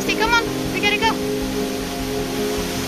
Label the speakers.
Speaker 1: Dusty, come on. We gotta go.